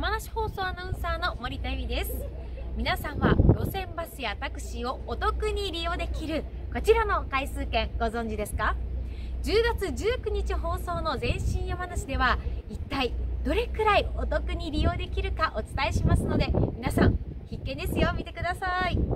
山梨放送アナウンサーの森田恵美です。皆さんは路線バスやタクシーをお得に利用できるこちらの回数券ご存知ですか？10月19日放送の全身山梨では一体どれくらいお得に利用できるかお伝えしますので皆さん必見ですよ。見てください。